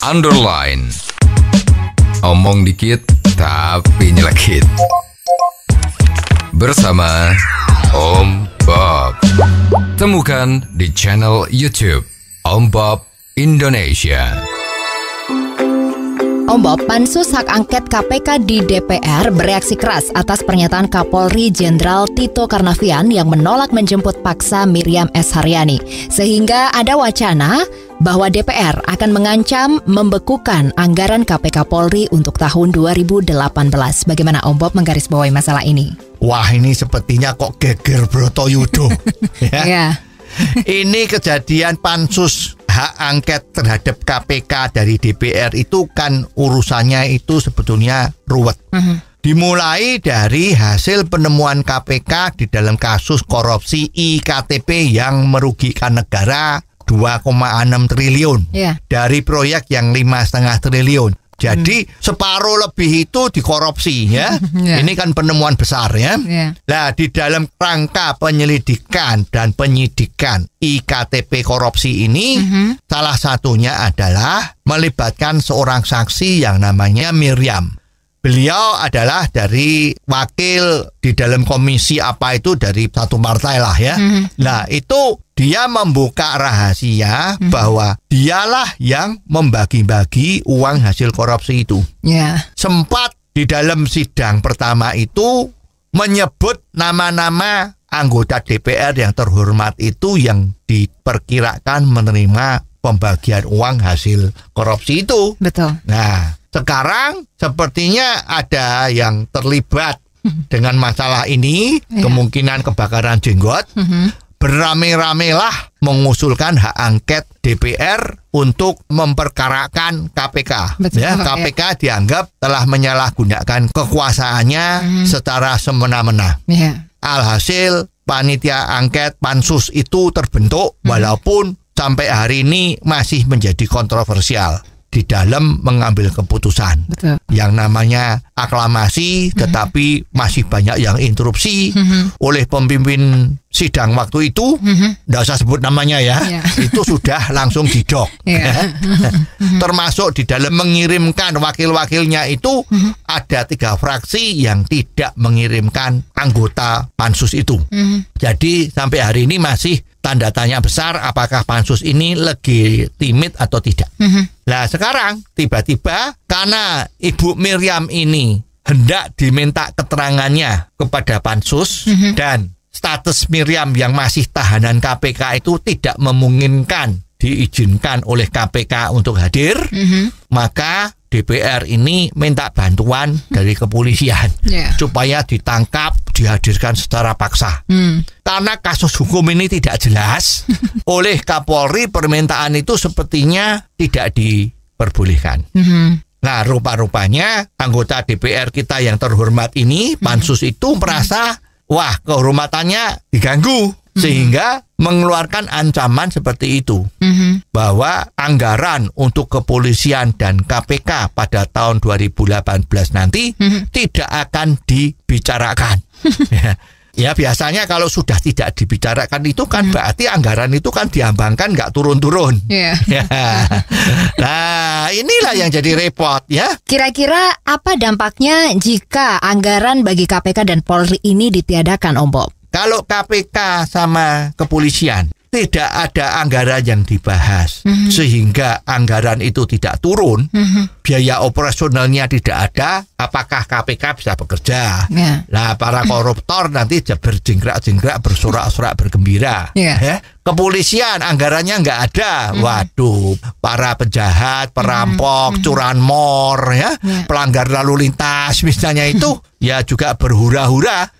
underline. Omong dikit tapi nyelekit. Bersama Om Bob. Temukan di channel YouTube Om Bob Indonesia. Om Bob, Pansus Hak Angket KPK di DPR bereaksi keras atas pernyataan Kapolri Jenderal Tito Karnavian yang menolak menjemput paksa Miriam S. Haryani. Sehingga ada wacana bahwa DPR akan mengancam membekukan anggaran KPK Polri untuk tahun 2018. Bagaimana Om Bob menggarisbawahi masalah ini? Wah ini sepertinya kok geger Brotoyudo. ya. Ya. Ini kejadian pansus hak angket terhadap KPK dari DPR itu kan urusannya itu sebetulnya ruwet. Dimulai dari hasil penemuan KPK di dalam kasus korupsi IKTP yang merugikan negara 2,6 triliun Ya. dari proyek yang lima setengah triliun. Jadi separuh lebih itu dikorupsi ya. Ya. Ini kan penemuan besar ya. Ya. Nah, di dalam rangka penyelidikan dan penyidikan IKTP korupsi ini, salah satunya adalah melibatkan seorang saksi yang namanya Miriam. Beliau adalah dari wakil di dalam komisi apa itu dari satu partai lah ya. Nah, itu dia membuka rahasia bahwa dialah yang membagi-bagi uang hasil korupsi itu Ya. sempat di dalam sidang pertama itu menyebut nama-nama anggota DPR yang terhormat itu yang diperkirakan menerima pembagian uang hasil korupsi itu. Betul. Nah, sekarang sepertinya ada yang terlibat dengan masalah ini, Iya. kemungkinan kebakaran jenggot. Berame-ramelah mengusulkan hak angket DPR untuk memperkarakan KPK. Betul, ya, ya. KPK dianggap telah menyalahgunakan kekuasaannya secara semena-mena. Ya. Alhasil panitia angket pansus itu terbentuk walaupun sampai hari ini masih menjadi kontroversial di dalam mengambil keputusan. Betul. Yang namanya aklamasi tetapi masih banyak yang interupsi oleh pemimpin sidang waktu itu. Tidak usah sebut namanya ya. Ya. Itu sudah langsung didok. Ya. Termasuk di dalam mengirimkan wakil-wakilnya itu ada tiga fraksi yang tidak mengirimkan anggota pansus itu. Jadi sampai hari ini masih tanda tanya besar apakah pansus ini legitimit atau tidak. Nah sekarang tiba-tiba karena Ibu Miriam ini hendak diminta keterangannya kepada pansus dan status Miriam yang masih tahanan KPK itu tidak memungkinkan diizinkan oleh KPK untuk hadir, maka DPR ini minta bantuan dari kepolisian Ya. supaya ditangkap, dihadirkan secara paksa. Hmm. Karena kasus hukum ini tidak jelas, oleh Kapolri permintaan itu sepertinya tidak diperbolehkan. Mhm. Nah, rupa-rupanya anggota DPR kita yang terhormat ini, pansus itu merasa, wah kehormatannya diganggu. Sehingga mengeluarkan ancaman seperti itu. Mhm. Bahwa anggaran untuk kepolisian dan KPK pada tahun 2018 nanti tidak akan dibicarakan. Ya. Ya biasanya kalau sudah tidak dibicarakan itu kan berarti anggaran itu kan diambangkan nggak turun-turun. Ya. Ya. Nah inilah yang jadi repot ya. Kira-kira apa dampaknya jika anggaran bagi KPK dan Polri ini ditiadakan, Om Bob? Kalau KPK sama kepolisian tidak ada anggaran yang dibahas sehingga anggaran itu tidak turun, biaya operasionalnya tidak ada, apakah KPK bisa bekerja? Ya. Nah, para koruptor nanti berjingkrak-jingkrak, bersorak-sorak, bergembira. Ya. Ya. Kepolisian anggarannya nggak ada. Waduh, para penjahat, perampok, curanmor, ya, Ya. pelanggar lalu lintas misalnya itu, ya juga berhura-hura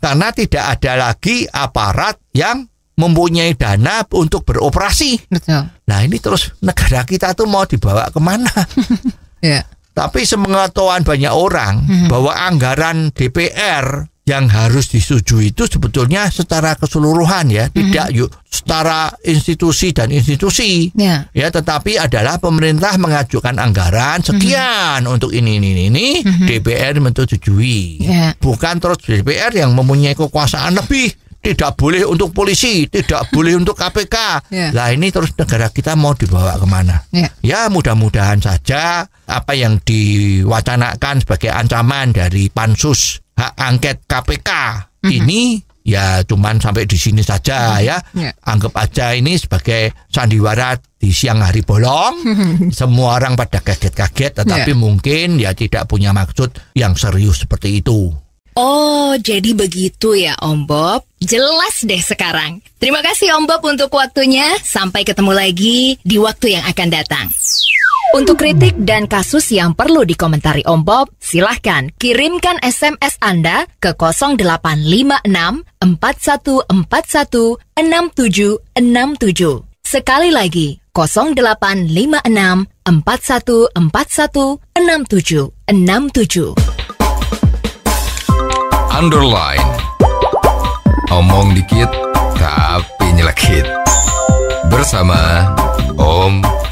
karena tidak ada lagi aparat yang mempunyai dana untuk beroperasi. Betul. Nah ini terus negara kita tuh mau dibawa ke mana? Ya. Tapi sepengetahuan banyak orang bahwa anggaran DPR yang harus disetujui itu sebetulnya secara keseluruhan ya, tidak yuk secara institusi dan institusi. Ya. Ya, tetapi adalah pemerintah mengajukan anggaran sekian untuk ini ini ini, DPR menyetujui. Ya. Bukan terus DPR yang mempunyai kekuasaan lebih tidak boleh untuk polisi, tidak boleh untuk KPK. Ya. Lah ini terus negara kita mau dibawa ke mana? Ya. Ya mudah-mudahan saja apa yang diwacanakan sebagai ancaman dari pansus hak angket KPK ini ya cuman sampai di sini saja ya. Ya. Anggap aja ini sebagai sandiwara di siang hari bolong. Semua orang pada kaget-kaget tetapi Ya. mungkin ya tidak punya maksud yang serius seperti itu. Oh, jadi begitu ya Om Bob. Jelas deh sekarang. Terima kasih Om Bob untuk waktunya. Sampai ketemu lagi di waktu yang akan datang. Untuk kritik dan kasus yang perlu dikomentari Om Bob, silahkan kirimkan SMS Anda ke 0856 4141 6767. Sekali lagi, 0856 4141 6767 underline. Omong dikit, tapi nyelekit. Bersama Om